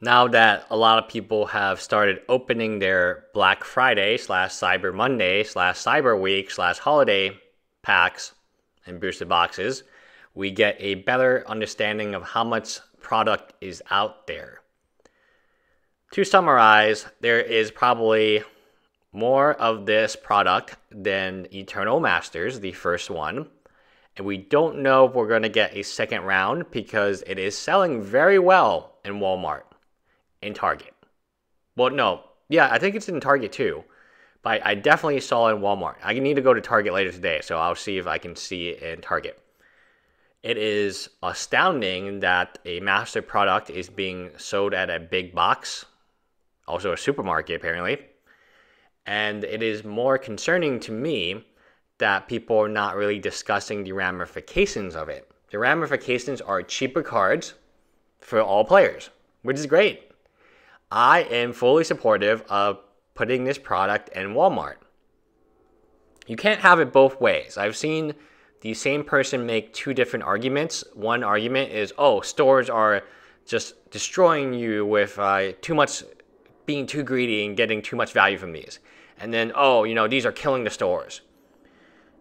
now that a lot of people have started opening their Black Friday slash Cyber Monday slash Cyber Week slash holiday packs and booster boxes, we get a better understanding of how much product is out there. To summarize, there is probably more of this product than Eternal Masters, the first one. And we don't know if we're going to get a second round because it is selling very well in Walmart in Target. Well, no, yeah, I think it's in Target too. But I definitely saw it in Walmart. I need to go to Target later today, so I'll see if I can see it in Target. It is astounding that a master product is being sold at a big box, also a supermarket apparently. And it is more concerning to me that people are not really discussing the ramifications of it. The ramifications are cheaper cards for all players, which is great. I am fully supportive of putting this product in Walmart. You can't have it both ways. I've seen the same person make two different arguments. One argument is, oh, stores are just destroying you with uh, too much, being too greedy and getting too much value from these. And then, oh, you know, these are killing the stores.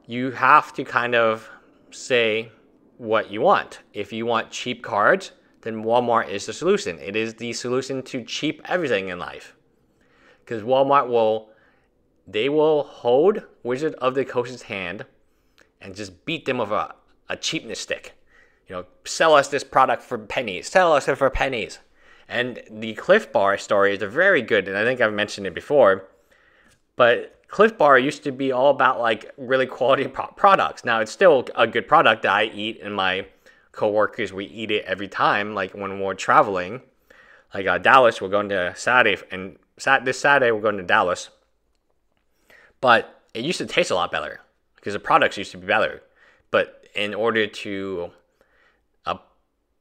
You have to kind of say what you want. If you want cheap cards, then Walmart is the solution. It is the solution to cheap everything in life. Because Walmart will, they will hold Wizard of the Coast's hand and just beat them with a, a cheapness stick. You know, sell us this product for pennies, sell us it for pennies. And the Clif Bar story is a very good, and I think I've mentioned it before, but Clif Bar used to be all about like really quality pro- products. Now it's still a good product that I eat in my coworkers, we eat it every time. Like when we're traveling, like uh, Dallas, we're going to Saturday, and sat this Saturday we're going to Dallas. But it used to taste a lot better because the products used to be better. But in order to uh,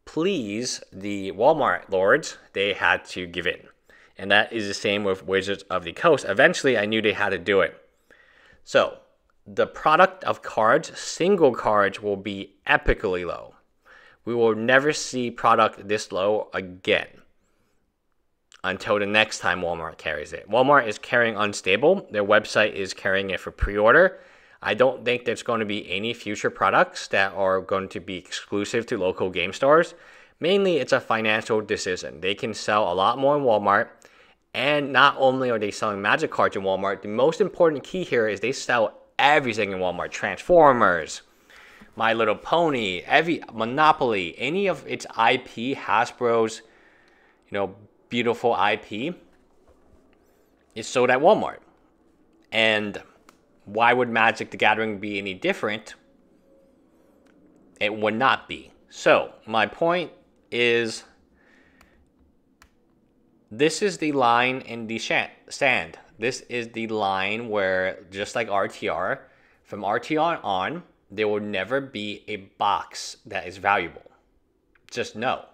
please the Walmart lords, they had to give in. And that is the same with Wizards of the Coast. Eventually, I knew they had to do it. So, the product of cards, single cards, will be epically low we will never see product this low again until the next time Walmart carries it. Walmart is carrying unstable. Their website is carrying it for pre-order. I don't think there's going to be any future products that are going to be exclusive to local game stores. Mainly, it's a financial decision. They can sell a lot more in Walmart. And not only are they selling magic cards in Walmart, the most important key here is they sell everything in Walmart Transformers, my Little Pony, every Monopoly, any of its IP, Hasbro's, you know, beautiful IP, is sold at Walmart. And why would Magic the Gathering be any different? It would not be. So, my point is this is the line in the sand. This is the line where, just like RTR, from RTR on, there will never be a box that is valuable. Just no.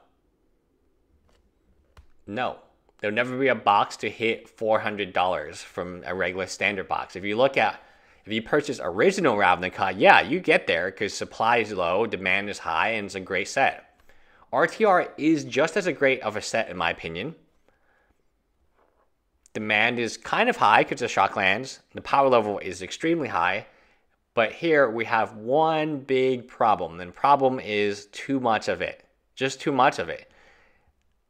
No. There'll never be a box to hit $400 from a regular standard box. If you look at, if you purchase original Ravnica, yeah, you get there because supply is low, demand is high, and it's a great set. RTR is just as a great of a set, in my opinion. Demand is kind of high because of Shocklands. The power level is extremely high. But here we have one big problem. And the problem is too much of it. Just too much of it.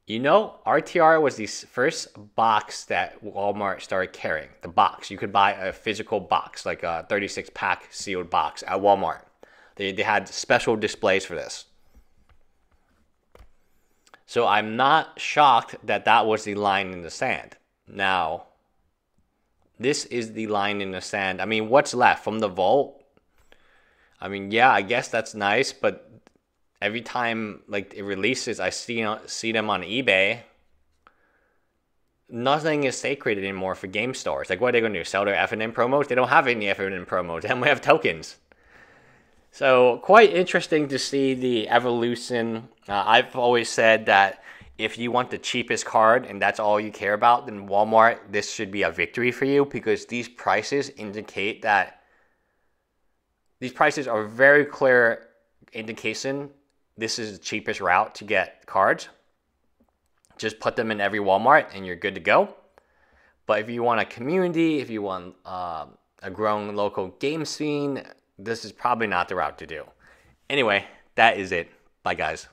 You know, RTR was the first box that Walmart started carrying. The box. You could buy a physical box, like a 36 pack sealed box at Walmart. They, they had special displays for this. So I'm not shocked that that was the line in the sand. Now, this is the line in the sand. I mean, what's left from the vault? I mean, yeah, I guess that's nice, but every time like it releases, I see see them on eBay. Nothing is sacred anymore for game stores. Like, what are they going to do? Sell their FNM promos? They don't have any FNM promos. Then we have tokens. So quite interesting to see the evolution. Uh, I've always said that if you want the cheapest card and that's all you care about, then Walmart, this should be a victory for you because these prices indicate that these prices are very clear indication this is the cheapest route to get cards. just put them in every Walmart and you're good to go. But if you want a community, if you want uh, a growing local game scene, this is probably not the route to do. Anyway, that is it. Bye, guys.